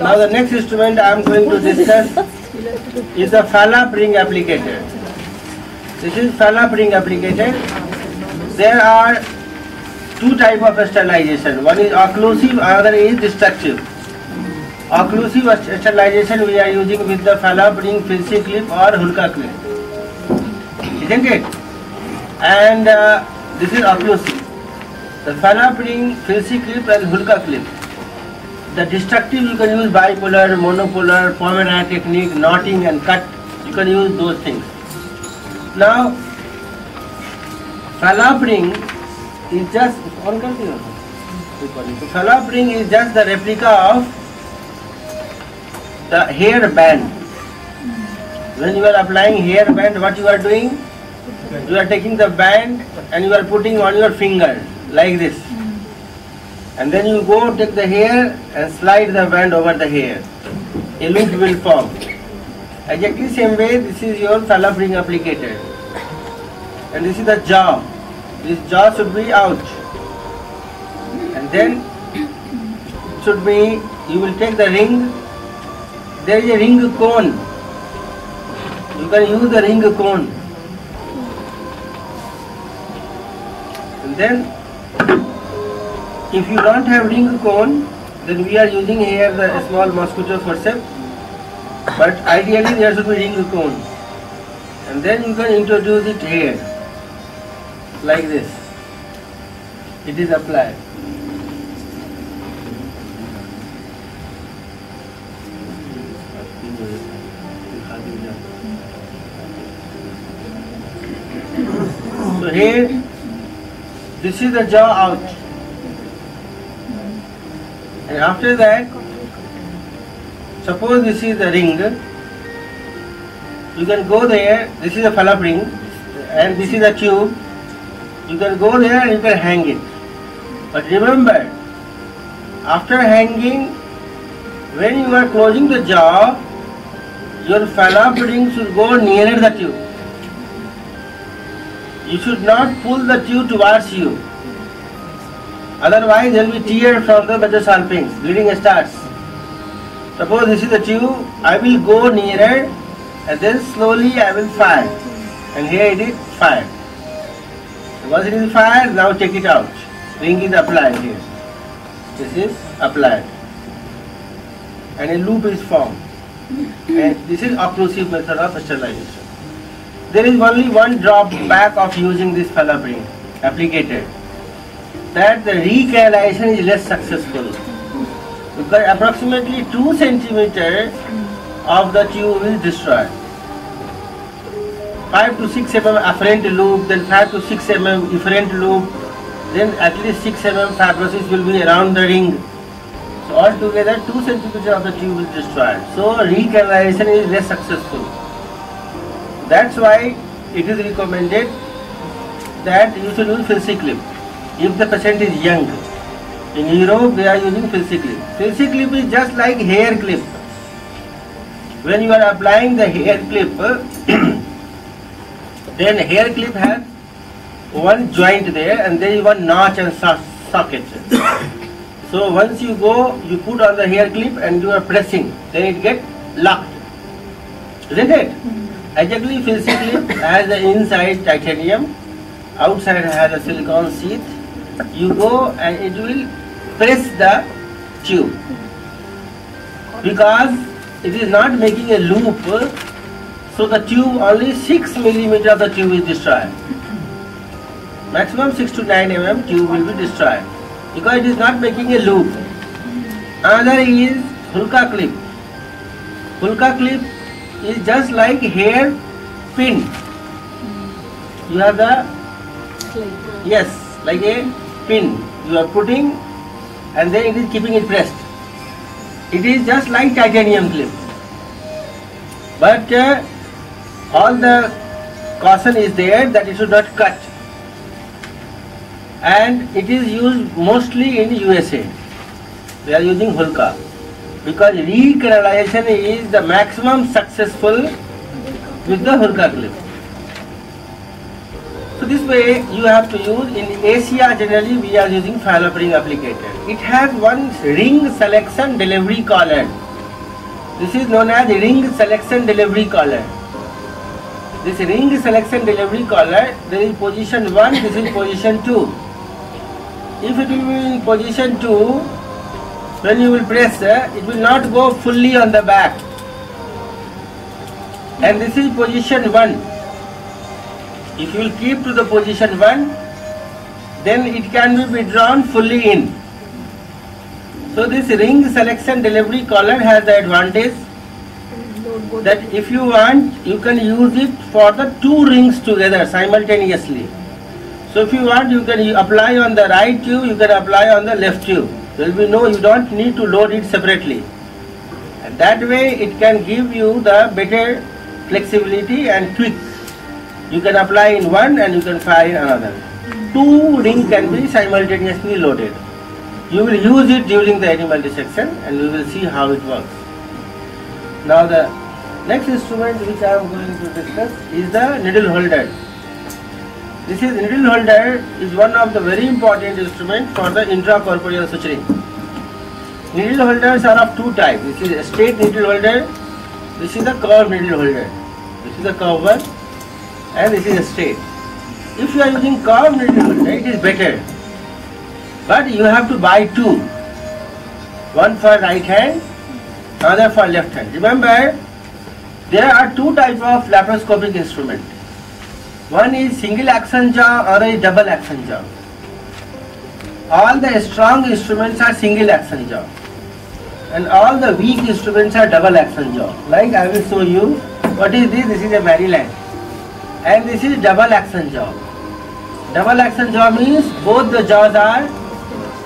Now the next instrument I am going to discuss is the Falope ring applicator. This is Falope ring applicator. There are two type of sterilization. One is occlusive, another is destructive. Occlusive sterilization we are using with the Falope ring, Filshie clip or Hulka clip. Isn't it? And uh, this is occlusive. The Falope ring, Filshie clip and Hulka clip. The destructive you can use bipolar, monopolar, Pomeranian technique, knotting and cut. You can use those things. Now, Falope ring is just on continue. Falope ring is just the replica of the hair band. When you are applying hair band, what you are doing? You are taking the band and you are putting on your finger like this. And then you go take the hair and slide the band over the hair. A loop will form. Exactly same way, this is your Falope ring applicator. And this is the jaw. This jaw should be out. And then should be, you will take the ring. There is a ring cone. You can use the ring cone. And then if you don't have ring cone, then we are using here the small mosquito forceps. But ideally there should be ring cone. And then you can introduce it here, like this. It is applied. So here, this is the jaw out. And after that, suppose this is the ring, you can go there, this is a Falope ring, and this is a tube, you can go there and you can hang it. But remember, after hanging, when you are closing the jaw, your Falope ring should go nearer the tube. You should not pull the tube towards you. Otherwise, there will be tear from the mesosalpinx. Bleeding starts. Suppose this is the tube, I will go nearer and then slowly I will fire. And here it is fired. Once it is fired, now take it out. Ring is applied here. This is applied. And a loop is formed. And this is occlusive method of sterilization. There is only one drawback of using this Falope ring applicator that the recanalization is less successful because approximately 2 centimeter of the tube is destroyed. 5 to 6 mm afferent loop, then 5 to 6 mm efferent loop, then at least 6 mm fibrosis will be around the ring. So altogether 2 centimeter of the tube is destroyed. So recanalization is less successful. That's why it is recommended that you should use Filshie clip if the patient is young. In Europe, they are using Filshie clip. Filshie clip is just like hair clip. When you are applying the hair clip, then hair clip has one joint there and there is one notch and so- socket. so once you go, you put on the hair clip and you are pressing, then it get locked. Isn't it? Exactly, Filshie clip has the inside titanium, outside has a silicone sheath. You go and it will press the tube because it is not making a loop. So the tube only 6 millimeter of the tube is destroyed. Maximum 6 to 9 mm tube will be destroyed because it is not making a loop. Another is Hulka clip. Hulka clip is just like hair pin. You have the yes, like a pin. You are putting and then it is keeping it pressed. It is just like titanium clip. But uh, all the caution is there that it should not cut. And it is used mostly in USA. They are using Hulka because recanalization is the maximum successful with the Hulka clip. This way you have to use in Asia generally we are using Falope ring applicator. It has one ring selection delivery collar This is known as ring selection delivery collar. This ring selection delivery collar, there is position 1, this is position 2. If it will be in position 2, when you will press, uh, it will not go fully on the back. And this is position 1. If you will keep to the position 1, then it can be withdrawn fully in. So this ring selection delivery collar has the advantage that if you want, you can use it for the two rings together simultaneously. So if you want, you can apply on the right tube, you can apply on the left tube. There will be no, you don't need to load it separately. And that way it can give you the better flexibility and quick. You can apply in one and you can fire in another. Two ring can be simultaneously loaded. You will use it during the animal dissection and we will see how it works. Now the next instrument which I am going to discuss is the needle holder. This is needle holder is one of the very important instrument for the intracorporeal suturing. Needle holders are of two types. This is a straight needle holder. This is a curved needle holder. This is a curved one and this is a straight. If you are using curved needle it is better. But you have to buy two. One for right hand, other for left hand. Remember, there are two types of laparoscopic instrument. One is single action jaw, other is double action jaw. All the strong instruments are single action jaw and all the weak instruments are double action jaw. Like I will show you, what is this? This is a Maryland and this is double action jaw. Double action jaw means both the jaws are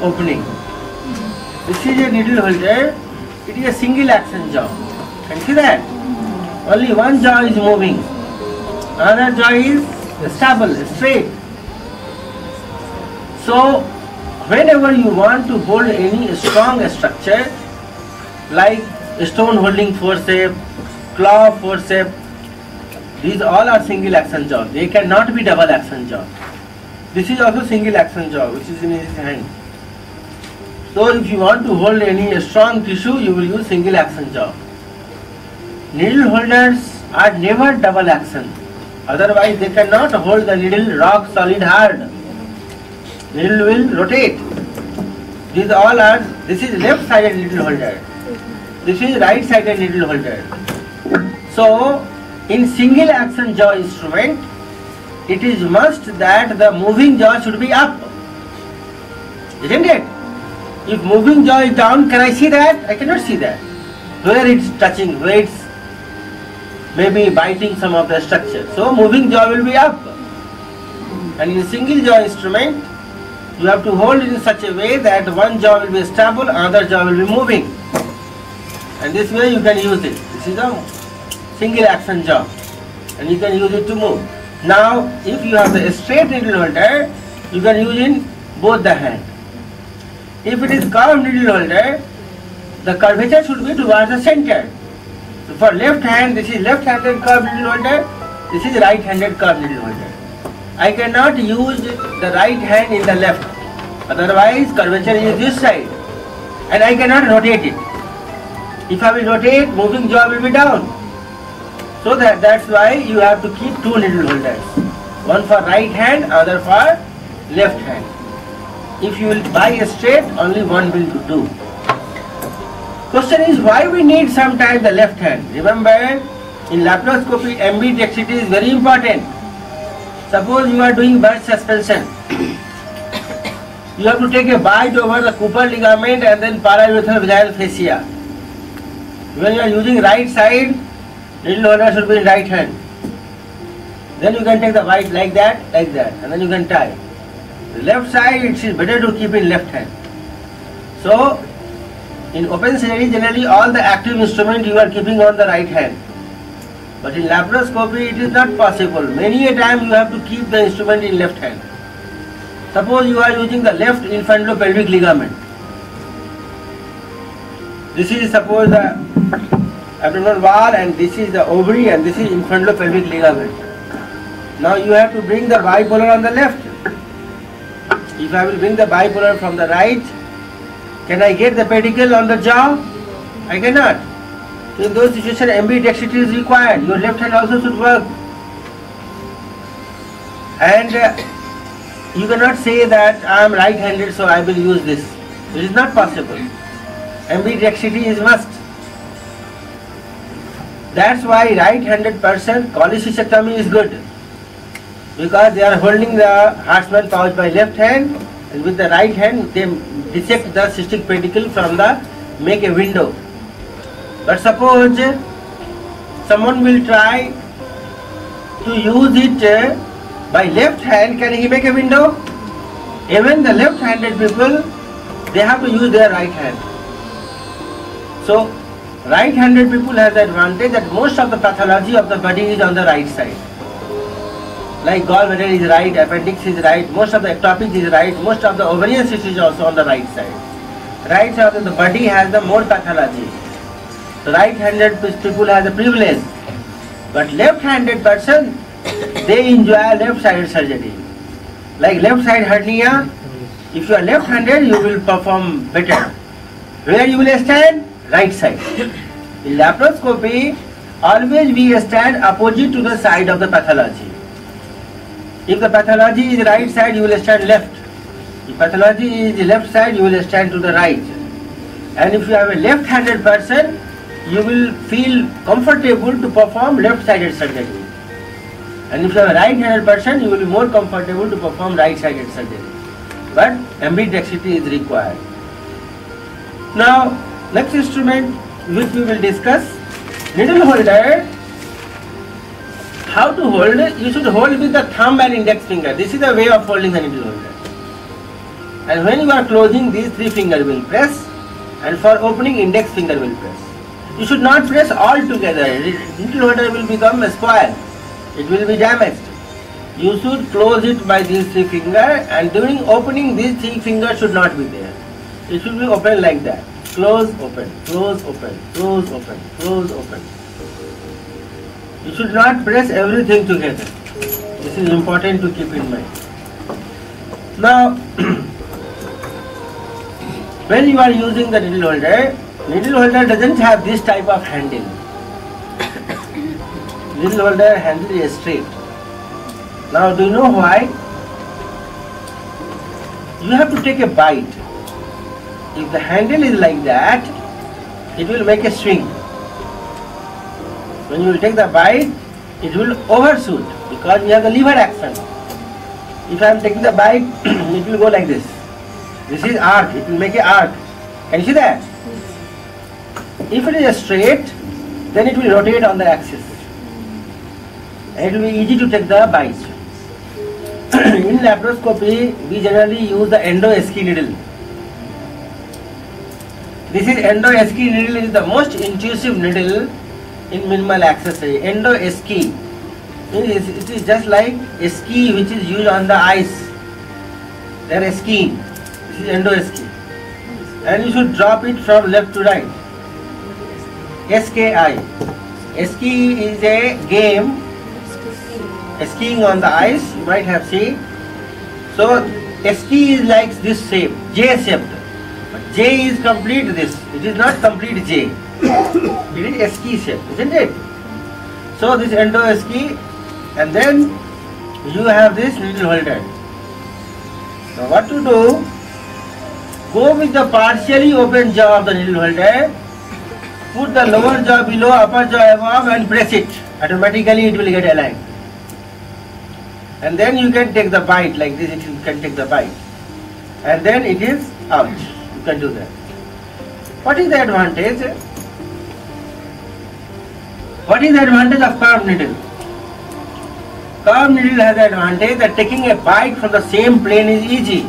opening. This is a needle holder, it is a single action jaw. Can you see that? Only one jaw is moving, another jaw is stable, straight. So, whenever you want to hold any strong structure, like stone holding forceps, claw forceps, these all are single action jaw. They cannot be double action jaw. This is also single action jaw, which is in his hand. So if you want to hold any strong tissue, you will use single action jaw. Needle holders are never double action. Otherwise, they cannot hold the needle rock solid hard. Needle will rotate. These all are, this is left sided needle holder. This is right sided needle holder. So, in single action jaw instrument, it is must that the moving jaw should be up. Isn't it? If moving jaw is down, can I see that? I cannot see that. Where it's touching, where it's maybe biting some of the structure. So moving jaw will be up. And in single jaw instrument, you have to hold it in such a way that one jaw will be stable, another jaw will be moving. And this way you can use it. This is a single action jaw. And you can use it to move. Now, if you have the straight needle holder, you can use in both the hand. If it is curved needle holder, the curvature should be towards the center. So for left hand, this is left-handed curved needle holder, this is right-handed curved needle holder. I cannot use the right hand in the left, otherwise curvature is this side and I cannot rotate it. If I will rotate, moving jaw will be down. So that that's why you have to keep two needle holders, one for right hand, other for left hand. If you will buy a straight, only one will do. Question is why we need sometimes the left hand. Remember, in laparoscopy, ambidextrity is very important. Suppose you are doing birth suspension. you have to take a bite over the Cooper ligament and then paraurethral vaginal fascia. When you are using right side, needle holder should be in right hand. Then you can take the bite like that, like that, and then you can tie. The left side, it is better to keep in left hand. So, in open surgery, generally all the active instrument you are keeping on the right hand. But in laparoscopy, it is not possible. Many a time you have to keep the instrument in left hand. Suppose you are using the left infundopelvic ligament. This is suppose the abdominal wall and this is the ovary and this is infundopelvic ligament. Now you have to bring the bipolar on the left. If I will bring the bipolar from the right, can I get the pedicle on the jaw? I cannot. In those situations, ambidextrity is required. Your left hand also should work. And uh, you cannot say that I am right-handed, so I will use this. It is not possible. Ambidextrity is must. That's why right-handed person cholecystectomy is good because they are holding the Hartmann pouch by left hand and with the right hand they dissect the cystic pedicle from the make a window. But suppose someone will try to use it uh, by left hand, can he make a window? Even the left-handed people, they have to use their right hand. So, right-handed people have the advantage that most of the pathology of the body is on the right side. Like gallbladder is right, appendix is right, most of the ectopic is right, most of the ovarian cyst is also on the right side. Right side of the body has the more pathology. The right-handed people have the privilege. But left-handed person, they enjoy left-sided surgery. Like left-side hernia, if you are left-handed, you will perform better. Where you will stand? Right side. In laparoscopy, always we stand opposite to the side of the pathology. If the pathology is right side, you will stand left. If pathology is the left side, you will stand to the right. And if you have a left-handed person, you will feel comfortable to perform left-sided surgery. And if you have a right-handed person, you will be more comfortable to perform right-sided surgery. But ambidextrity is required. Now, next instrument which we will discuss, needle holder. How to hold? You should hold with the thumb and index finger. This is the way of holding the needle holder. And when you are closing, these three fingers will press, and for opening, index finger will press. You should not press all together. Needle holder will become a spoil. It will be damaged. You should close it by these three fingers, and during opening, these three fingers should not be there. It should be open like that. Close, open, close, open, close, open, close, open. You should not press everything together. This is important to keep in mind. Now, when you are using the needle holder, needle holder doesn't have this type of handle. needle holder handle is straight. Now, do you know why? You have to take a bite. If the handle is like that, it will make a swing. When you will take the bite, it will overshoot because we have the lever action. If I am taking the bite, it will go like this. This is arc, it will make a arc. Can you see that? If it is straight, then it will rotate on the axis. And it will be easy to take the bite. In laparoscopy, we generally use the endoski needle. This is endoski needle is the most intuitive needle in minimal accessory. Endoski. It is, it is just like a ski which is used on the ice. They are skiing. This is endoski. And you should drop it from left to right. SKI. Ski is a game skiing on the ice, you might have seen. So ski is like this shape, J shaped. J is complete this. It is not complete J. it is ski shape, isn't it? So this endo ski and then you have this needle holder. Now what to do? Go with the partially open jaw of the needle holder, put the lower jaw below, upper jaw above and press it. Automatically it will get aligned and then you can take the bite like this it can take the bite and then it is out can do that. What is the advantage? What is the advantage of curved needle? Curved needle has the advantage that taking a bite from the same plane is easy.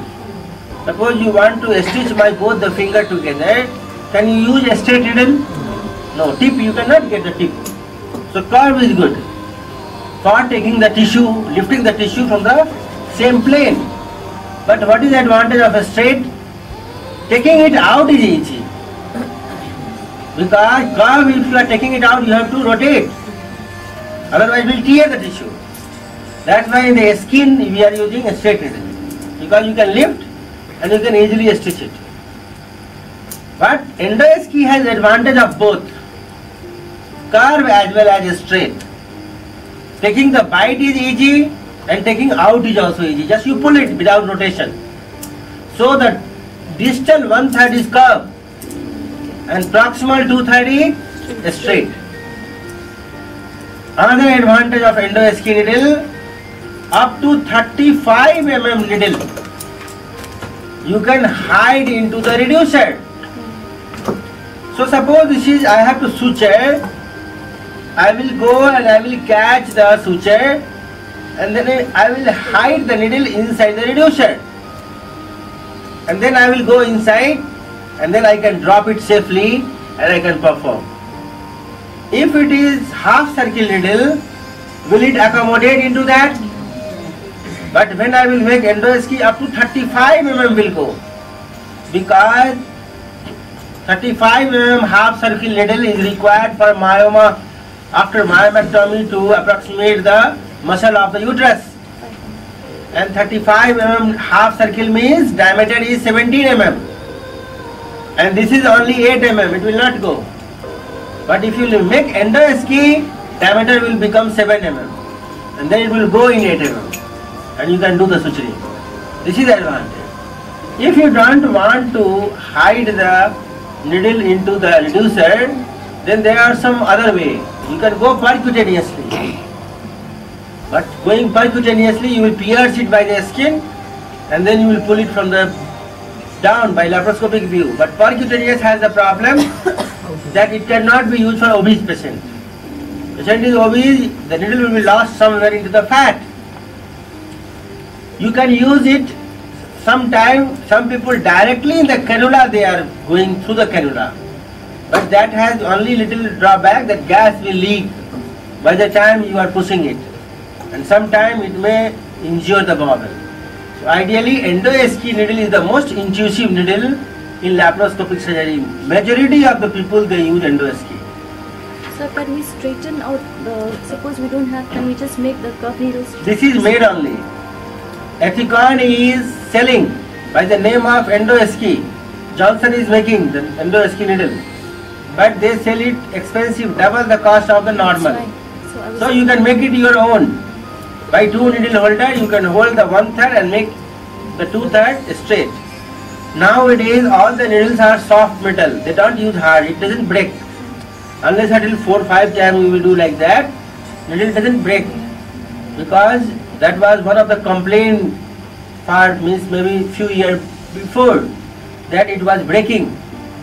Suppose you want to stitch by both the finger together. Can you use a straight needle? No tip you cannot get the tip. So curve is good for taking the tissue, lifting the tissue from the same plane. But what is the advantage of a straight? Taking it out is easy. Because curve, if you are taking it out, you have to rotate. Otherwise, will tear the tissue. That's why in the skin, we are using a straight. Because you can lift and you can easily stitch it. But endoski has advantage of both. curve as well as straight. Taking the bite is easy and taking out is also easy. Just you pull it without rotation. So the distal one third is curved and proximal two third is straight. Another advantage of endo needle up to 35 mm needle you can hide into the reducer. So suppose this is I have to suture I will go and I will catch the suture and then I will hide the needle inside the reducer and then I will go inside and then I can drop it safely and I can perform. If it is half circle needle, will it accommodate into that? But when I will make endoski up to 35 mm will go because 35 mm half circle needle is required for myoma after myomectomy to approximate the muscle of the uterus and 35 mm half circle means diameter is 17 mm and this is only 8 mm it will not go. But if you make endoski diameter will become 7 mm and then it will go in 8 mm and you can do the suturing this is the advantage. If you don't want to hide the needle into the reducer then there are some other way. You can go percutaneously. But going percutaneously, you will pierce it by the skin and then you will pull it from the down by laparoscopic view. But percutaneous has the problem that it cannot be used for obese patient. Patient is obese, the needle will be lost somewhere into the fat. You can use it sometime, some people directly in the cannula they are going through the cannula. But that has only little drawback that gas will leak by the time you are pushing it. And sometimes it may injure the bowel. So ideally endoski needle is the most intrusive needle in laparoscopic surgery. Majority of the people they use endoski. So can we straighten out the, suppose we don't have, can we just make the curve needles? This is made only. Ethicon is selling by the name of endoski. Johnson is making the endoski needle but they sell it expensive, double the cost of the normal. So, so you can make it your own. By two needle holder, you can hold the one third and make the two third straight. Nowadays, all the needles are soft metal. They don't use hard. It doesn't break. Unless until four five times we will do like that, needle doesn't break because that was one of the complaint for means maybe few years before that it was breaking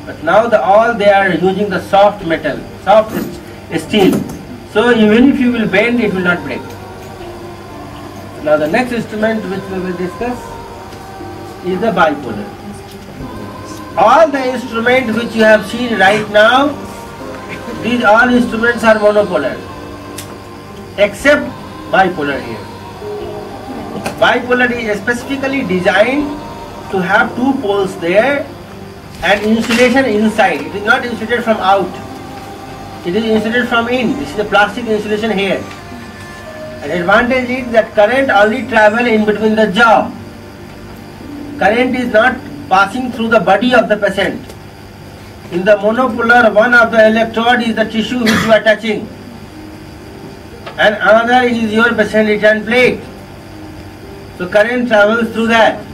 but now the all they are using the soft metal, soft steel. So even if you will bend, it will not break. Now the next instrument which we will discuss is the bipolar. All the instruments which you have seen right now, these all instruments are monopolar, except bipolar here. Bipolar is specifically designed to have two poles there and insulation inside. It is not insulated from out. It is insulated from in. This is the plastic insulation here. An advantage is that current only travel in between the jaw. Current is not passing through the body of the patient. In the monopolar, one of the electrode is the tissue which you are touching and another is your patient return plate. So current travels through that.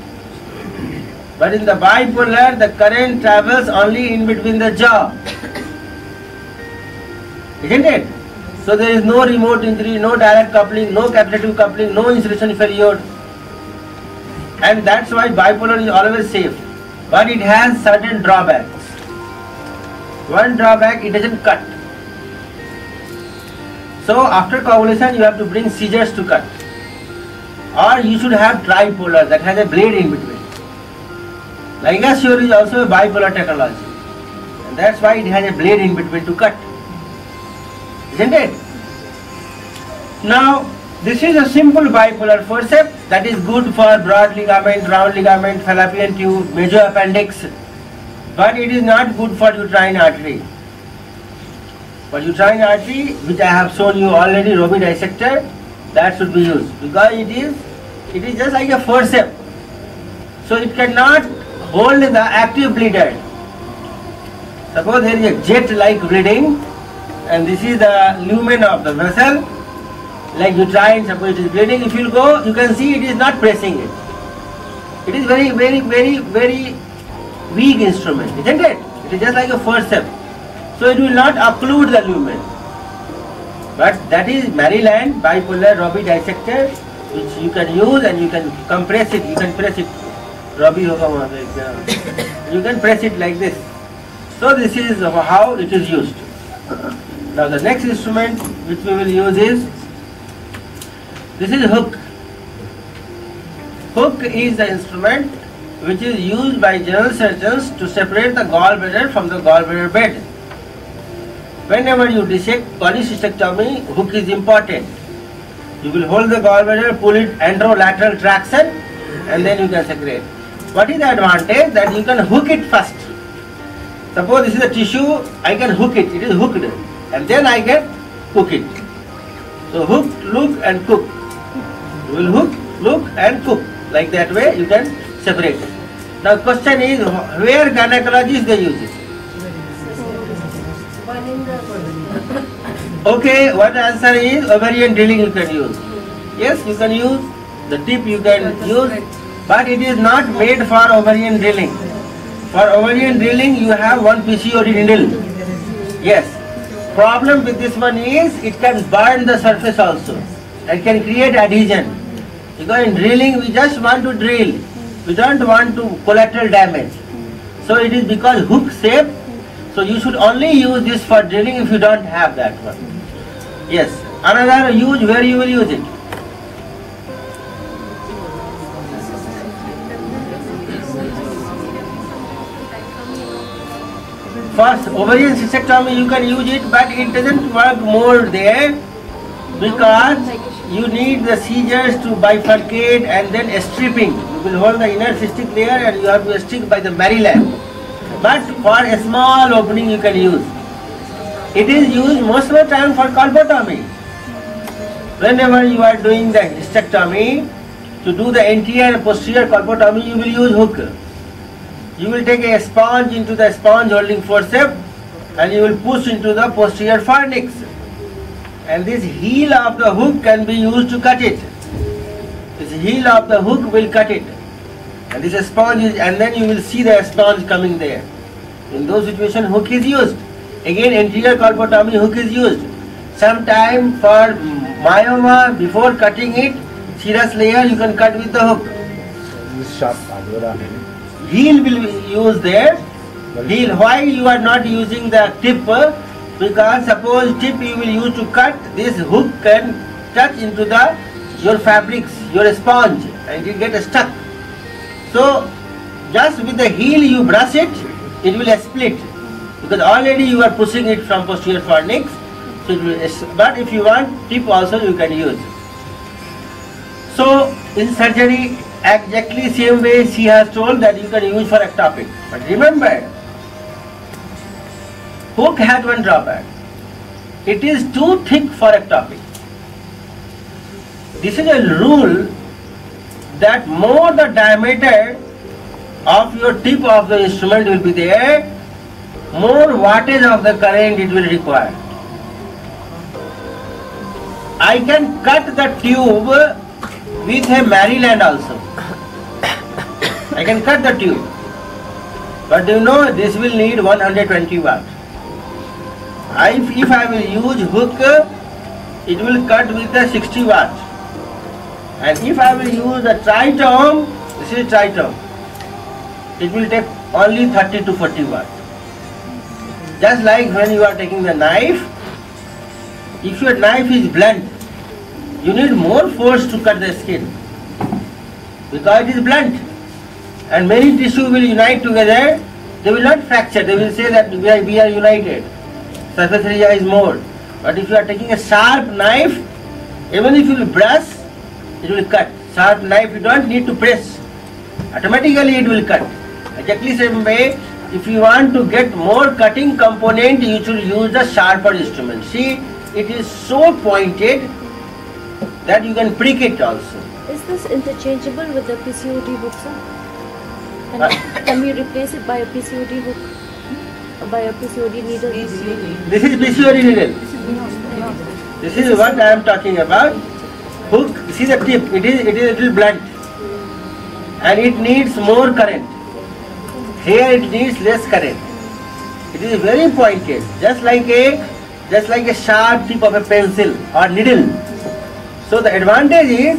But in the bipolar, the current travels only in between the jaw. Isn't it? So there is no remote injury, no direct coupling, no capacitive coupling, no insulation failure. And that's why bipolar is always safe. But it has certain drawbacks. One drawback, it doesn't cut. So after coagulation, you have to bring scissors to cut. Or you should have tripolar that has a blade in between. LigaSure is also a bipolar technology. And that's why it has a blade in between to cut. Isn't it? Now, this is a simple bipolar forceps that is good for broad ligament, round ligament, fallopian tube, mesoappendix. But it is not good for uterine artery. For uterine artery, which I have shown you already, Robi dissector, that should be used because it is it is just like a forceps. So it cannot hold the active bleeder. Suppose there is a jet like bleeding and this is the lumen of the vessel. Like you try suppose it is bleeding. If you go you can see it is not pressing it. It is very very very very weak instrument isn't it? It is just like a forceps. So it will not occlude the lumen. But that is maryland bipolar Robi dissector which you can use and you can compress it. You can press it. Robbie hoga you can press it like this. So this is how it is used. Now the next instrument which we will use is this is hook. Hook is the instrument which is used by general surgeons to separate the gallbladder from the gallbladder bed. Whenever you dissect cholecystectomy, hook is important. You will hold the gallbladder, pull it anterolateral traction, and then you can secrete. What is the advantage? That you can hook it first. Suppose this is a tissue, I can hook it, it is hooked, and then I can cook it. So hook, look, and cook. You will hook, look, and cook. Like that way, you can separate it. Now question is, where gynecologists they use it? Okay, what answer is ovarian drilling you can use. Yes, you can use the tip you can use, but it is not made for ovarian drilling. For ovarian drilling, you have one PCOD needle. Yes. Problem with this one is it can burn the surface also and can create adhesion. Because in drilling, we just want to drill. We don't want to collateral damage. So it is because hook shape. So you should only use this for drilling if you don't have that one. Yes. Another use where you will use it. First, ovarian cystectomy you can use it, but it doesn't work more there because you need the seizures to bifurcate and then stripping. You will hold the inner cystic layer and you have to strip by the Maryland. But for a small opening you can use. It is used most of the time for colpotomy. Whenever you are doing the hysterectomy, to do the anterior posterior colpotomy, you will use hook. You will take a sponge into the sponge holding forceps and you will push into the posterior fornix. And this heel of the hook can be used to cut it. This heel of the hook will cut it. And this sponge is, and then you will see the sponge coming there. In those situations, hook is used. Again, anterior colpotomy hook is used. Sometime for myoma, before cutting it, serous layer you can cut with the hook. Heel will be used there. Heel, why you are not using the tip? Uh, because suppose tip you will use to cut, this hook can touch into the your fabrics, your sponge, and it get stuck. So just with the heel you brush it, it will split because already you are pushing it from posterior fornix. So will, but if you want tip also you can use. So in surgery, exactly same way she has told that you can use for ectopic. But remember, hook has one drawback. It is too thick for ectopic. This is a rule that more the diameter of your tip of the instrument will be there, more wattage of the current it will require. I can cut the tube with a Maryland also. I can cut the tube. But you know this will need 120 watts. I, if I will use hook, it will cut with the 60 watts. And if I will use the tritome, this is tritome, it will take only 30 to 40 watts. Just like when you are taking the knife, if your knife is blunt, you need more force to cut the skin. Because it is blunt. And many tissue will unite together. They will not fracture. They will say that we are, we are united. Surface area is more. But if you are taking a sharp knife even if you brush it will cut. Sharp knife you don't need to press. Automatically it will cut. Exactly same way if you want to get more cutting component you should use the sharper instrument. See it is so pointed that you can prick it also Is this interchangeable with the PCOD hook, sir? Can, Uh, can we replace it by a PCOD hook? by a PCOD needle. This is PCOD needle. This is what I am talking about. Hook, see the tip, it is it is a little blunt. And it needs more current. Here it needs less current. It is very pointed, just like a just like a sharp tip of a pencil or needle. So the advantage is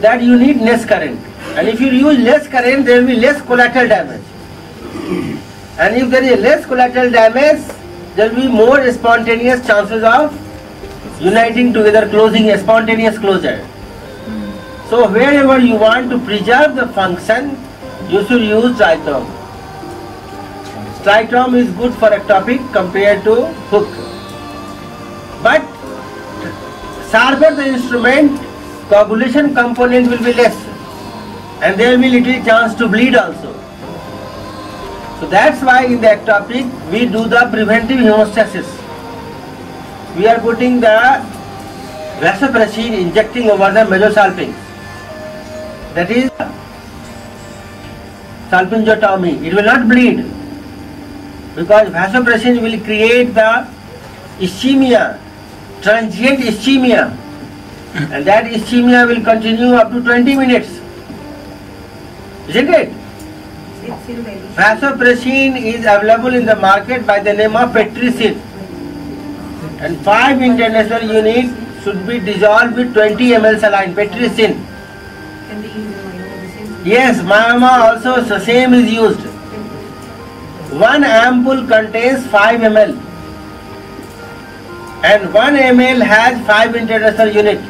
that you need less current. And if you use less current, there will be less collateral damage. And if there is less collateral damage, there will be more spontaneous chances of uniting together, closing a spontaneous closure. So wherever you want to preserve the function, you should use tritome. Tritome is good for ectopic compared to hook. But sharper the instrument, coagulation component will be less and there will be little chance to bleed also. So that's why in the ectopic we do the preventive hemostasis. We are putting the vasopressin injecting over the mesosalpinx. That is salpingotomy. It will not bleed because vasopressin will create the ischemia, transient ischemia, and that ischemia will continue up to 20 minutes. Isn't it? Vasopressin is available in the market by the name of Pitressin. And 5 international units should be dissolved with 20 ml saline, Pitressin. Yes, myoma also the same is used. One ampoule contains 5 ml and 1 ml has 5 international unit.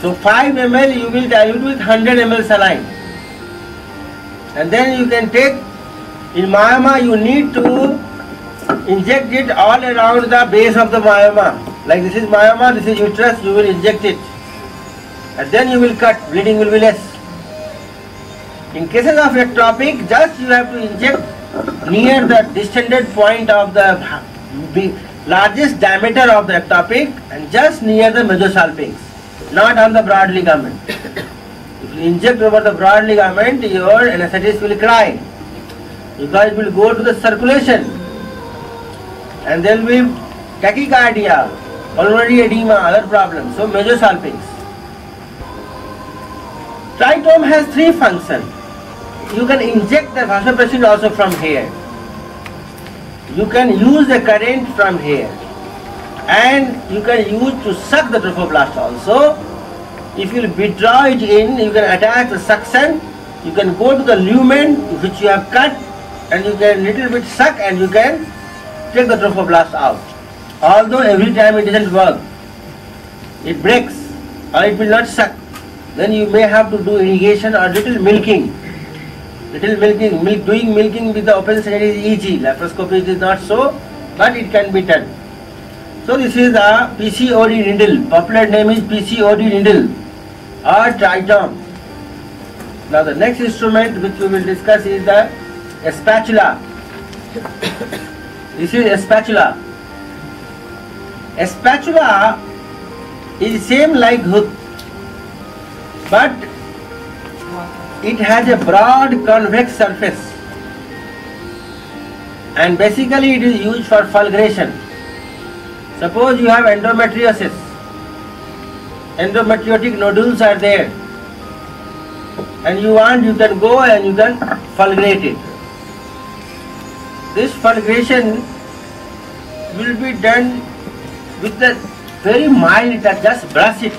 So 5 ml you will dilute with 100 ml saline. And then you can take, in myoma you need to inject it all around the base of the myoma. Like this is myoma, this is uterus, you will inject it. And then you will cut, bleeding will be less. In cases of ectopic, just you have to inject near the distended point of the largest diameter of the ectopic and just near the mesosalpinx, not on the broad ligament. If you inject over the broad ligament, your anesthetist will cry because it will go to the circulation and there will be tachycardia, pulmonary edema, other problems. So mesosalpinx. Tritome has three functions. You can inject the vasopressin also from here. You can use the current from here. And you can use to suck the trophoblast also. If you withdraw it in, you can attach the suction. You can go to the lumen which you have cut and you can little bit suck and you can take the trophoblast out. Although every time it doesn't work, it breaks or it will not suck. Then you may have to do irrigation or little milking. Little milking, milk, doing milking with the open side is easy. Laparoscopy is not so, but it can be done. So this is the PCOD needle. Popular name is PCOD needle or tritome. Now the next instrument which we will discuss is the spatula. This is a spatula. A spatula is same like hook, but it has a broad convex surface and basically it is used for fulguration. Suppose you have endometriosis, endometriotic nodules are there and you want you can go and you can fulgurate it. This fulguration will be done with the very mild touch, just brush it.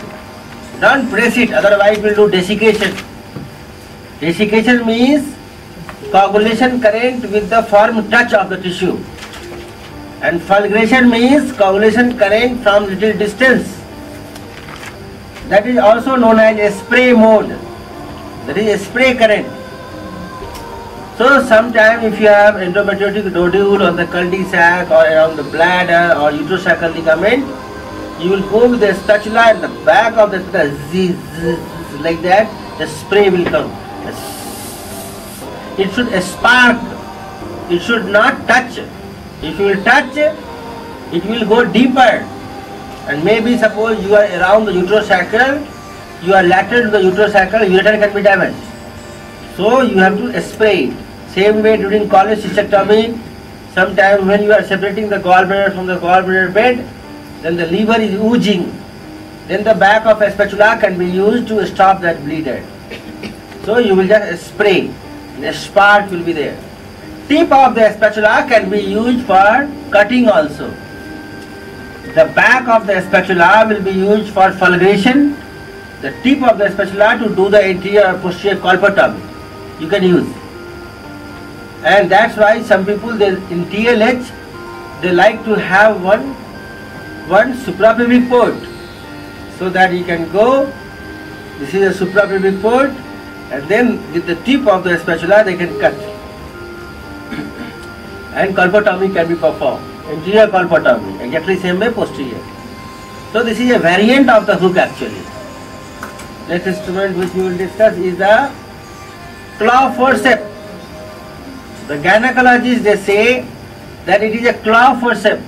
Don't press it, otherwise it will do desiccation. Desiccation means coagulation current with the firm touch of the tissue. And fulguration means coagulation current from little distance. That is also known as a spray mode. That is a spray current. So sometime if you have endometriotic nodule on the cul-de-sac or around the bladder or uterosacral ligament, you will go with the spatula the back of the spatula, zzz, zzz, like that, the spray will come. It should spark. It should not touch. If you will touch, it will go deeper. And maybe suppose you are around the uterosacral, you are lateral to the uterosacral, ureter can be damaged. So you have to spray it. Same way during cholecystectomy, Sometimes when you are separating the gallbladder from the gallbladder bed, then the liver is oozing. Then the back of a spatula can be used to stop that bleeder. So you will just spray. A spark will be there. Tip of the spatula can be used for cutting also. The back of the spatula will be used for fulguration. The tip of the spatula to do the anterior or posterior colpotomy. You can use. And that's why some people they, in TLH they like to have one one suprapubic port so that you can go. This is a suprapubic port, and then with the tip of the spatula they can cut. and colpotomy can be performed. Anterior colpotomy, exactly same way posterior. So this is a variant of the hook actually. Next instrument which we will discuss is the claw forceps. The gynecologists they say that it is a claw forceps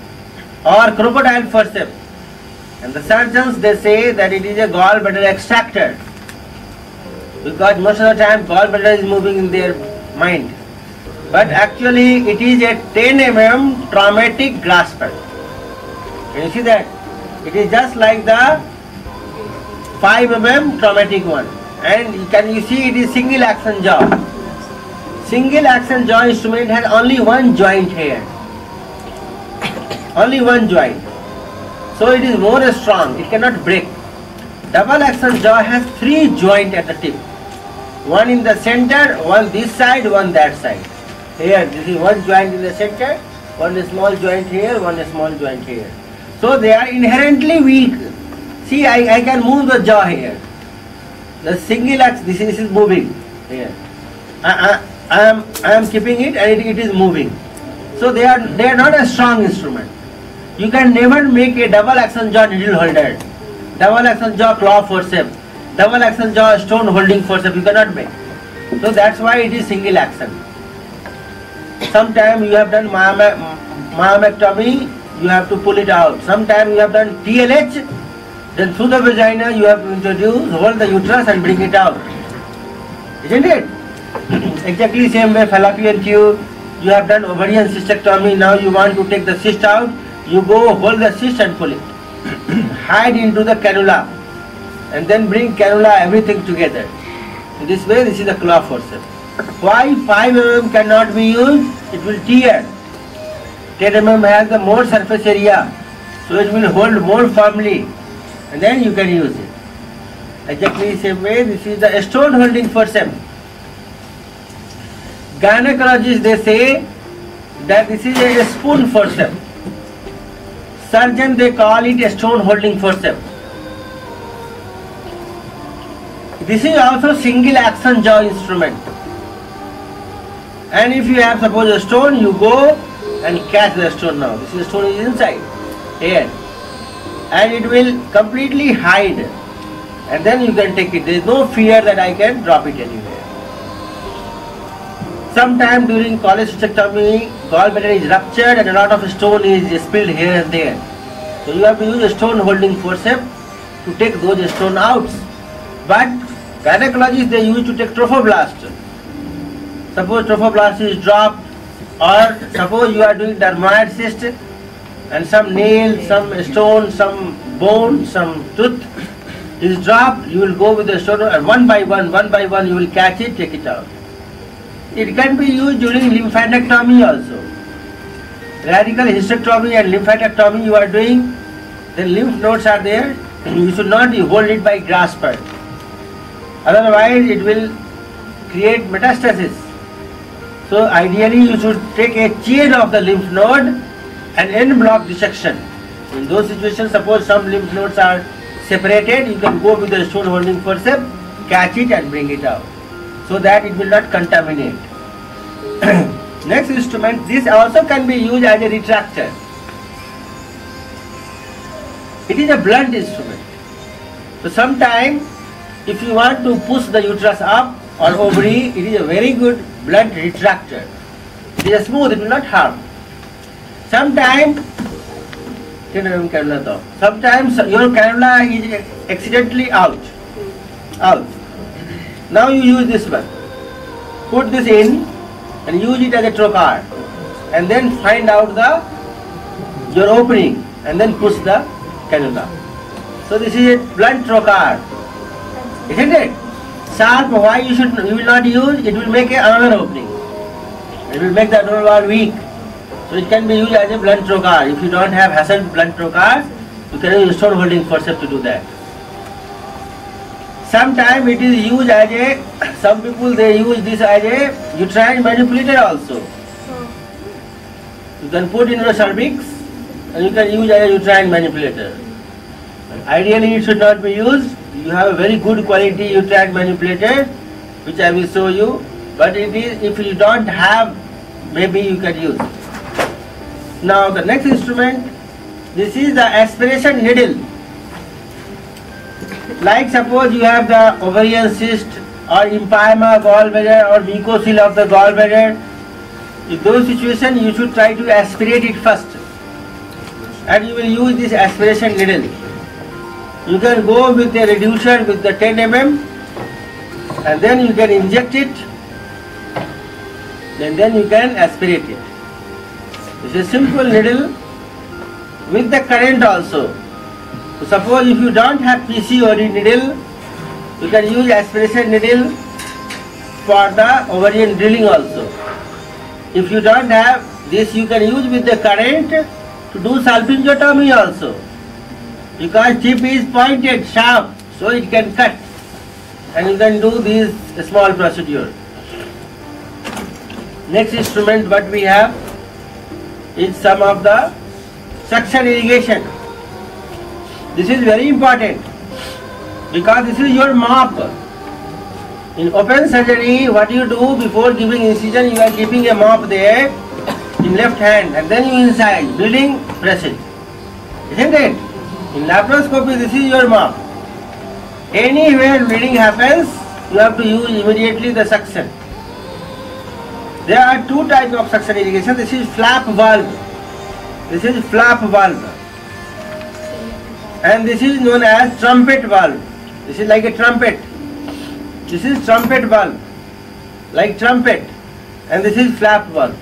or crocodile forceps. And the surgeons they say that it is a gallbladder extractor. Because most of the time gallbladder is moving in their mind. But actually it is a 10 mm traumatic grasper. Can you see that? It is just like the 5 mm traumatic one. And can you see it is single action jaw. Single action jaw instrument has only one joint here. Only one joint. So it is more strong. It cannot break. Double action jaw has three joint at the tip. One in the center, one this side, one that side. Here, this is one joint in the center, one small joint here, one small joint here. So they are inherently weak. See, I, I can move the jaw here. The single action, this is, this is moving here. I, I, I am I am keeping it and it, it is moving. So they are they are not a strong instrument. You can never make a double action jaw needle holder, double action jaw claw forceps, double action jaw stone holding forceps. You cannot make. So that's why it is single action. Sometime you have done myomectomy, you have to pull it out. Sometime you have done TLH, then through the vagina you have to introduce, hold the uterus and bring it out. Isn't it? exactly same way fallopian tube. You have done ovarian cystectomy. Now you want to take the cyst out. You go hold the cyst and pull it. Hide into the cannula, and then bring cannula everything together. In this way, this is the claw forceps. Why 5 mm cannot be used? It will tear. 10 mm has the more surface area, so it will hold more firmly, and then you can use it. Exactly same way, this is the stone holding forceps. Gynecologists they say that this is a spoon forceps. Surgeon they call it a stone holding forceps. This is also single action jaw instrument. And if you have suppose a stone, you go and catch the stone now. This is stone is inside here. And it will completely hide. And then you can take it. There is no fear that I can drop it anywhere. Sometime during college cholecystectomy, gallbladder is ruptured and a lot of stone is spilled here and there. So you have to use a stone holding forceps to take those stone out. But gynecologists they use to take trophoblast. Suppose trophoblast is dropped or suppose you are doing dermoid cyst and some nail, some stone, some bone, some tooth is dropped, you will go with the stone and one by one, one by one you will catch it, take it out. It can be used during lymphadenectomy also. Radical hysterectomy and lymphadenectomy you are doing, the lymph nodes are there, you should not hold it by grasper. Otherwise it will create metastasis. So ideally you should take a chain of the lymph node and en bloc dissection. In those situations, suppose some lymph nodes are separated, you can go with the stone holding forceps, catch it and bring it out so that it will not contaminate. Next instrument, this also can be used as a retractor. It is a blunt instrument. So sometime if you want to push the uterus up or ovary, it is a very good blunt retractor. It is smooth, it will not harm. Sometimes Sometimes your cannula is accidentally out. Out. Now you use this one. Put this in and use it as a trocar. and then find out the your opening and then push the cannula. So this is a blunt trocar, isn't it? Sharp, why you should you will not use? It will make a, another opening. It will make the abdominal wall weak. So it can be used as a blunt trocar. If you don't have Hassan blunt trocar, you can use stone holding forceps to do that. Sometimes it is used as a, some people they use this as a uterine manipulator also. You can put in your cervix and you can use as a uterine manipulator. Ideally it should not be used. You have very good quality uterine manipulator which I will show you. But it is if you don't have maybe you can use. Now the next instrument this is the aspiration needle. Like suppose you have the ovarian cyst or empyema gallbladder or mucocele of the gallbladder. In those situations you should try to aspirate it first. And you will use this aspiration needle. You can go with a reducer with the 10 mm and then you can inject it and then you can aspirate it. It's a simple needle with the current also. So suppose if you don't have PCOD needle, you can use aspiration needle for the ovarian drilling also. If you don't have this, you can use with the current to do salpingotomy also. Because tip is pointed, sharp, so it can cut. And you can do this small procedure. Next instrument what we have is some of the suction irrigation. This is very important because this is your mop. In open surgery, what you do before giving incision, you are keeping a mop there in left hand and then you inside, bleeding, press it. Isn't it? In laparoscopy, this is your mop. Anywhere bleeding happens, you have to use immediately the suction. There are two types of suction irrigation. This is flap valve. This is flap valve. And this is known as trumpet valve. This is like a trumpet. This is trumpet valve. Like trumpet. And this is flap valve.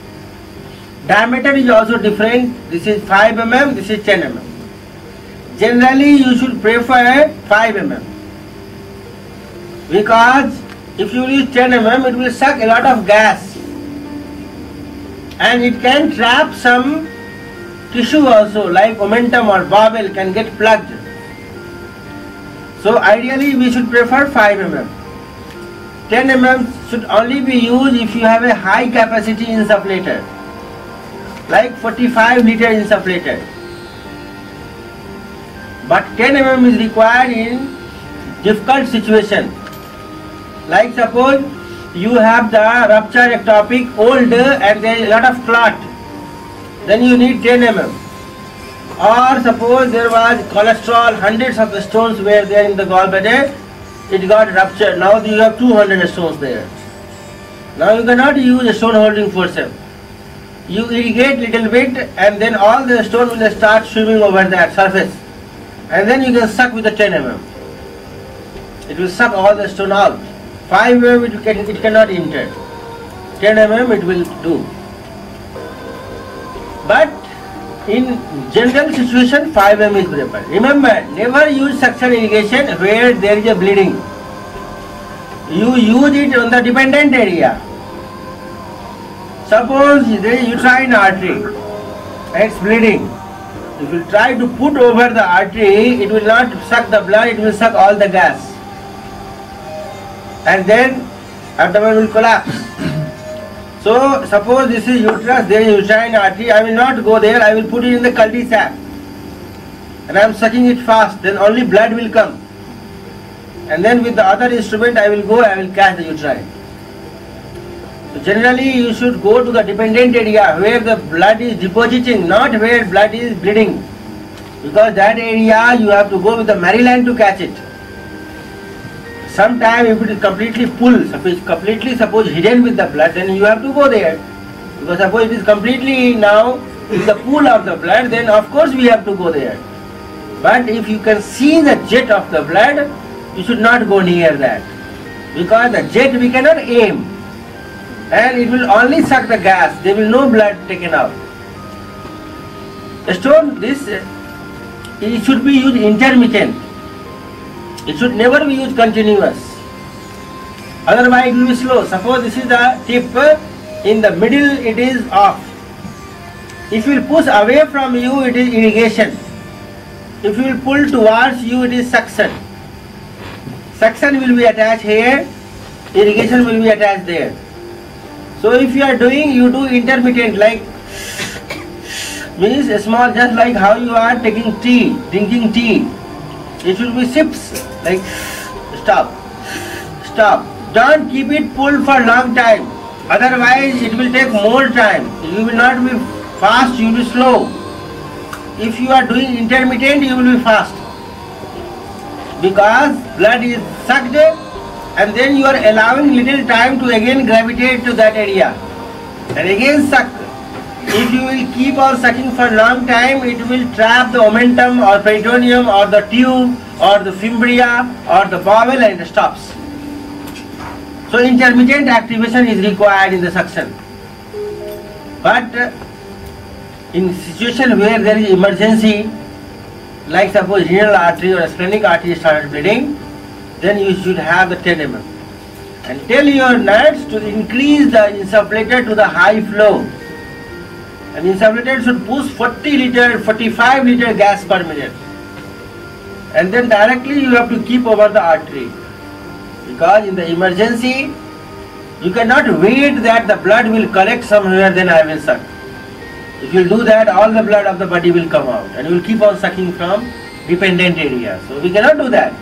Diameter is also different. This is 5 mm, this is 10 mm. Generally, you should prefer 5 mm. Because if you use 10 mm, it will suck a lot of gas and it can trap some tissue also like omentum or bowel can get plugged. So ideally we should prefer 5 mm. 10 mm should only be used if you have a high capacity insufflator like 45 liter insufflator. But 10 mm is required in difficult situation. Like suppose you have the rupture ectopic old and there is a lot of clot. Then you need 10 mm or suppose there was cholesterol hundreds of stones were there in the gallbladder. It got ruptured. Now you have 200 stones there. Now you cannot use a stone holding forceps you irrigate little bit and then all the stone will start swimming over that surface and then you can suck with the 10 mm it will suck all the stone out 5 mm it, can, it cannot enter. 10 mm it will do. But in general situation 5 mm is preferred. Remember, never use suction irrigation where there is a bleeding. You use it on the dependent area. Suppose is uterine artery it's bleeding. If you try to put over the artery, it will not suck the blood, it will suck all the gas and then abdomen will collapse. so suppose this is uterus, there is uterine artery, I will not go there, I will put it in the cul-de-sac and I am sucking it fast, then only blood will come. And then with the other instrument I will go, I will catch the uterine. Generally you should go to the dependent area where the blood is depositing, not where blood is bleeding. Because that area you have to go with the Maryland to catch it. Sometimes if it is completely full, suppose completely suppose hidden with the blood, then you have to go there. Because suppose it is completely now in the pool of the blood, then of course we have to go there. But if you can see the jet of the blood, you should not go near that. Because the jet we cannot aim. And it will only suck the gas. There will no blood taken out. The stone, this, uh, it should be used intermittent. It should never be used continuous. Otherwise it will be slow. Suppose this is the tip, uh, in the middle it is off. If you will push away from you, it is irrigation. If you will pull towards you, it is suction. Suction will be attached here, irrigation will be attached there. So if you are doing, you do intermittent like means small, just like how you are taking tea, drinking tea. It should be sips like stop, stop. Don't keep it pulled for long time. Otherwise, it will take more time. You will not be fast. You will be slow. If you are doing intermittent, you will be fast because blood is sucked and then you are allowing little time to again gravitate to that area and again suck. If you will keep on sucking for a long time, it will trap the omentum or peritoneum or the tube or the fimbria or the bowel and stops. So intermittent activation is required in the suction. But uh, in situation where there is emergency, like suppose renal artery or splenic artery started bleeding, then you should have the 10 mm. And tell your nurse to increase the insufflator to the high flow. And insufflator should push 40 liter, 45 liter gas per minute. And then directly you have to keep over the artery. Because in the emergency, you cannot wait that the blood will collect somewhere, then I will suck. If you do that, all the blood of the body will come out and you will keep on sucking from dependent area. So we cannot do that.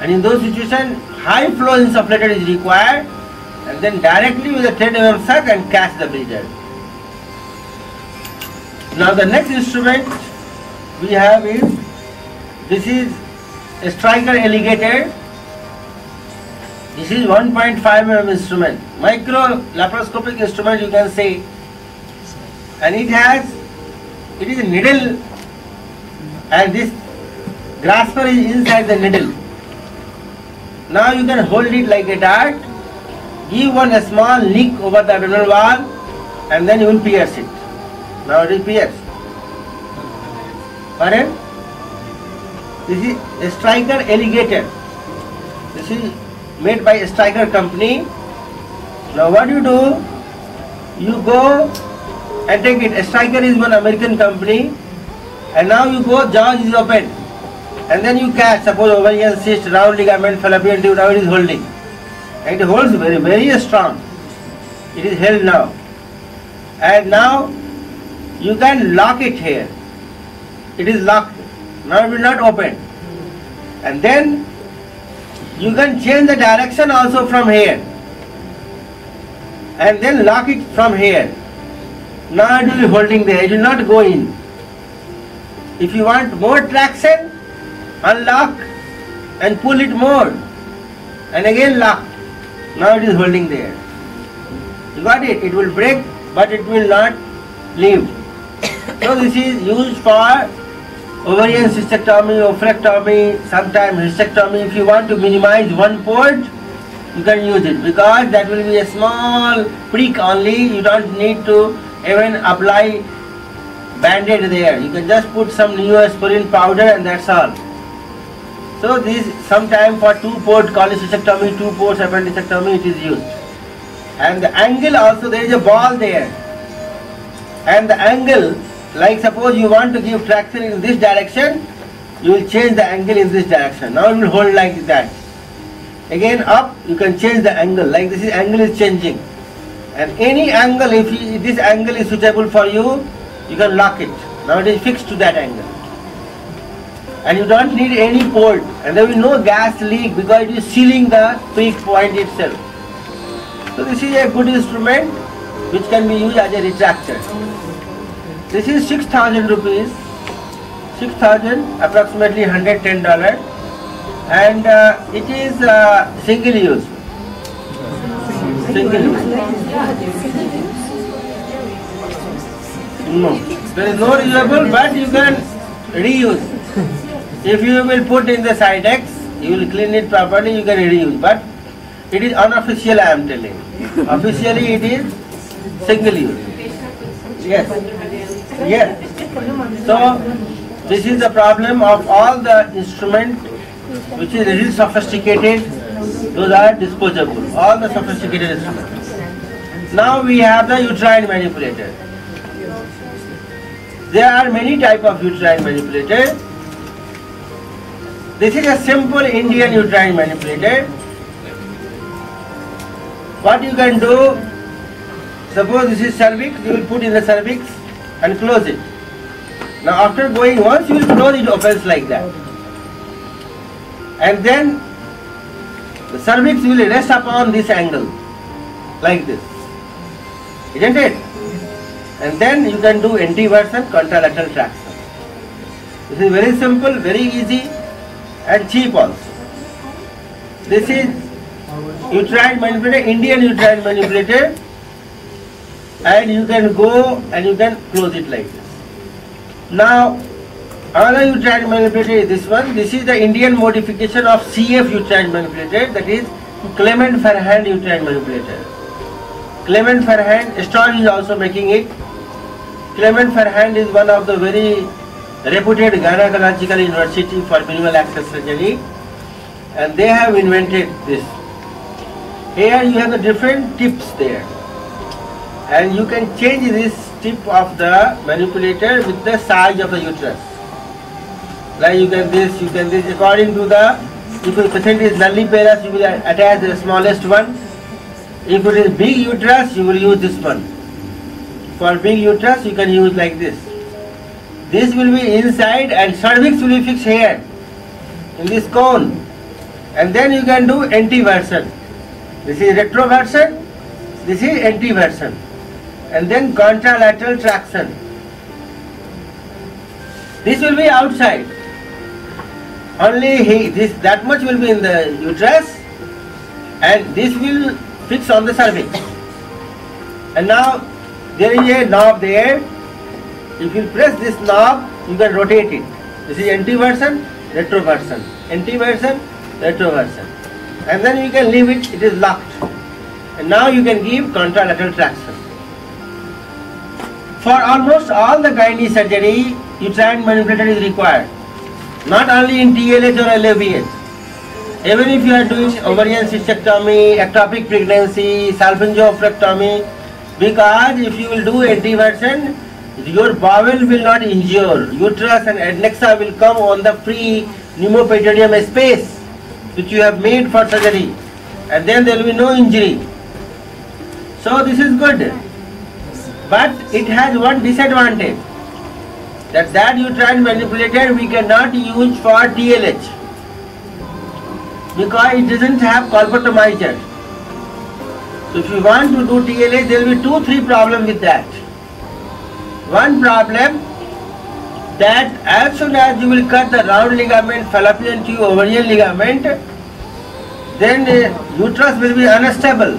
And in those situations, high flow insufflator is required and then directly with a 10 mm suck and catch the bleeder. Now the next instrument we have is, this is a Stryker alligator. This is 1.5 mm instrument. Micro laparoscopic instrument you can say and it has it is a needle and this grasper is inside the needle now you can hold it like a dart. Give one small nick over the abdominal wall and then you will pierce it. Now it is pierced pardon? This is a Stryker alligator. This is made by a Stryker company. Now what you do? You go and take it. A Stryker is one American company. And now you go, jaws is open and then you catch, suppose ovarian cyst, round ligament, fallopian tube, now it is holding. It holds very, very strong. It is held now. And now you can lock it here. It is locked. Now it will not open. And then you can change the direction also from here. And then lock it from here. Now it will be holding there, it will not go in. If you want more traction, unlock and pull it more. And again lock. Now it is holding there. You got it? It will break, but it will not leave. so this is used for ovarian cystectomy, oophorectomy, sometimes hysterectomy. If you want to minimize one port, you can use it because that will be a small prick only. You don't need to even apply band-aid there. You can just put some neosporin powder and that's all. So this sometime for two port cholecystectomy, two ports appendicectomy it is used. And the angle also there is a ball there. And the angle, like suppose you want to give traction in this direction, you will change the angle in this direction. Now it will hold like that. Again up, you can change the angle, like this is angle is changing and any angle if you, this angle is suitable for you you can lock it now it is fixed to that angle and you don't need any port and there will be no gas leak because it is sealing the peak point itself. So this is a good instrument which can be used as a retractor. This is 6000 rupees. 6000 approximately 110 dollar and uh, it is uh, single use. Single use. No. There is no reusable but you can reuse if you will put in the Cidex you will clean it properly you can reuse but It is unofficial I am telling. Officially it is single use. Yes. Yes. So this is the problem of all the instrument which is little sophisticated. Those are disposable. All the sophisticated instruments. Now we have the uterine manipulator. There are many type of uterine manipulator. This is a simple Indian uterine manipulator. What you can do, suppose this is cervix, you will put in the cervix and close it. Now after going once, you will close it opens like that. And then the cervix will rest upon this angle, like this. Isn't it? And then you can do anteversion contralateral traction. This is very simple, very easy and cheap also. This is uterine manipulator, Indian uterine manipulator and you can go and you can close it like this. Now another uterine manipulator is this one. This is the Indian modification of CF uterine manipulator that is Clermont-Ferrand uterine manipulator. Clement Farhand, Storz is also making it. Clermont-Ferrand is one of the very reputed gynecological university for minimal access surgery and they have invented this. Here you have the different tips there and you can change this tip of the manipulator with the size of the uterus. Like you can this, you can this according to the, if the patient is nulliparous you will attach the smallest one. If it is big uterus you will use this one. For big uterus you can use like this. This will be inside and cervix will be fixed here in this cone. And then you can do anteversion. This is retroversion, this is anteversion. And then contralateral traction. This will be outside. Only he, this that much will be in the uterus and this will fix on the cervix. And now there is a knob there. If you press this knob, you can rotate it. This is anteversion, retroversion. Anteversion, retroversion. And then you can leave it, it is locked. And now you can give contralateral traction. For almost all the gynae surgery, uterine manipulator is required. Not only in TLH or LAVH. Even if you are doing ovarian cystectomy, ectopic pregnancy, salpingo-oophorectomy, because if you will do anteversion, your bowel will not injure. Uterus and adnexa will come on the free pneumoperitoneum space which you have made for surgery and then there will be no injury. So this is good. But it has one disadvantage that that uterine manipulator we cannot use for TLH because it doesn't have colpotomizer. So if you want to do TLH there will be two three problems with that. One problem that as soon as you will cut the round ligament, fallopian tube, ovarian ligament, then the uterus will be unstable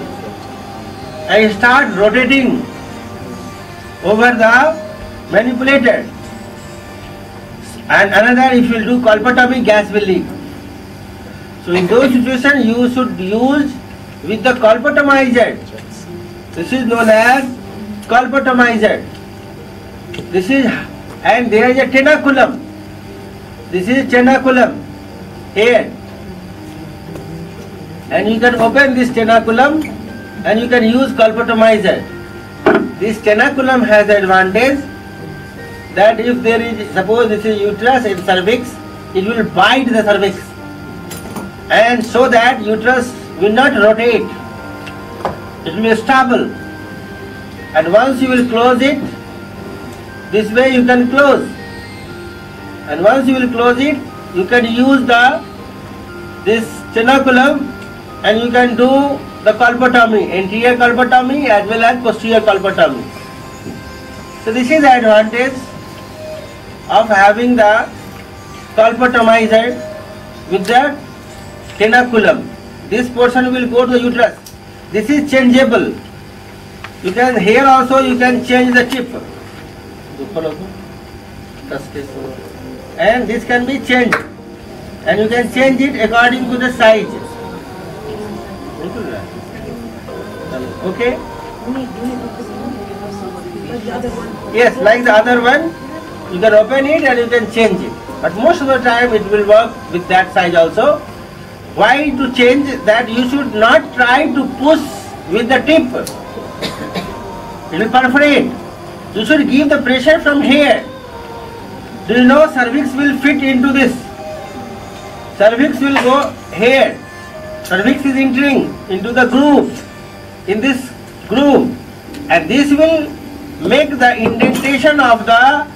and start rotating over the manipulated. And another, if you do colpotomy, gas will leak. So in those situations, you should use with the colpotomizer. This is known as colpotomizer. This is, and there is a tenaculum. This is tenaculum here. And you can open this tenaculum and you can use colpotomizer. This tenaculum has advantage that if there is, suppose this is uterus and cervix, it will bite the cervix. And so that uterus will not rotate. It will be stable. And once you will close it, this way you can close. And once you will close it, you can use the this tenaculum and you can do the colpotomy, anterior colpotomy as well as posterior colpotomy. So this is the advantage of having the colpotomizer with the tenaculum. This portion will go to the uterus. This is changeable. You can here also you can change the tip and this can be changed. And you can change it according to the size. Okay? Yes like the other one. You can open it and you can change it. But most of the time it will work with that size also. Why to change that? You should not try to push with the tip. It will perforate. You should give the pressure from here. Do you know cervix will fit into this? Cervix will go here. Cervix is entering into the groove, in this groove. And this will make the indentation of the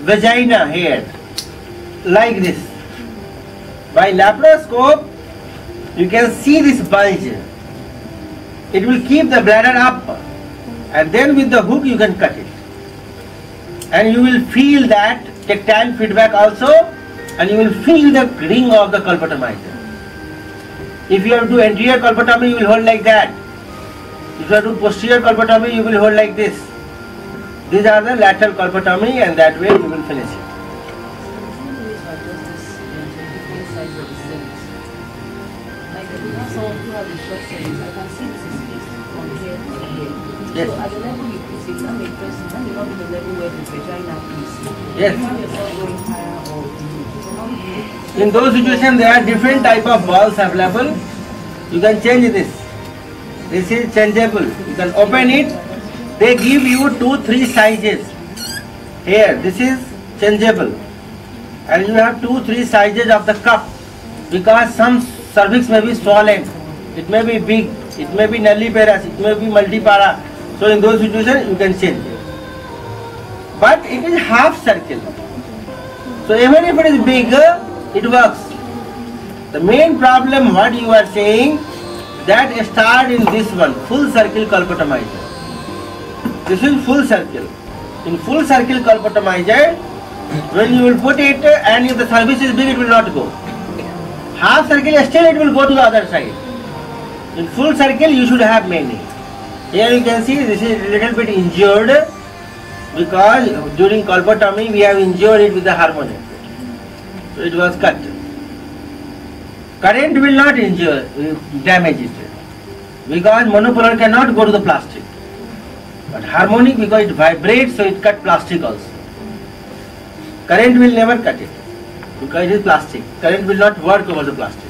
vagina here, like this. By laparoscope, you can see this bulge. It will keep the bladder up. And then with the hook, you can cut it. And you will feel that tactile feedback also, and you will feel the ring of the colpotomizer. If you have to do anterior colpotomy, you will hold like that. If you have to do posterior colpotomy, you will hold like this. These are the lateral colpotomy, and that way you will finish it. Yes. So at the level you put it, that may that may not be the level where the vagina is. Yes. You find yourself going higher or so how do you In those situations, there are different type of balls available. You can change this. This is changeable. You can open it. They give you two, three sizes. Here, this is changeable. And you have two, three sizes of the cup. Because some cervix may be swollen. It may be big. It may be nulliparous. It may be multipara. So in those situations, you can change it. But it is half circle. So even if it is big, it works. The main problem what you are saying that start in this one, full circle colpotomizer. This is full circle. In full circle colpotomizer, when you will put it and if the cervix is big, it will not go. Half circle still it will go to the other side. In full circle you should have many. Here you can see this is a little bit injured because during colpotomy we have injured it with the harmonic. So it was cut. Current will not injure, uh, damage it because monopolar cannot go to the plastic. But harmonic because it vibrates so it cut plastic also. Current will never cut it because it is plastic. Current will not work over the plastic.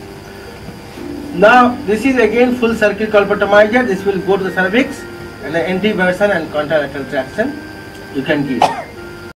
Now this is again full circle colpotomizer. This will go to the cervix and the anteversion and contralateral traction you can give.